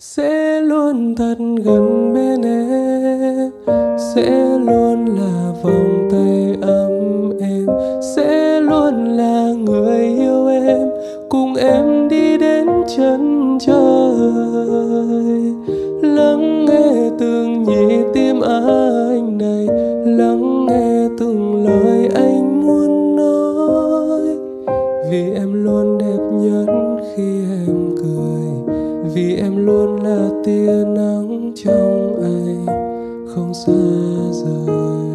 sẽ luôn thật gần bên em. Sẽ luôn là vòng tay ấm em sẽ luôn là người yêu em. Cùng em đi đến chân trời. Lắng nghe từng nhịp tim anh này. Lắng nghe từng lời anh muốn nói. Vì em luôn đẹp nhất khi vì em luôn là tia nắng trong ngày không xa rời.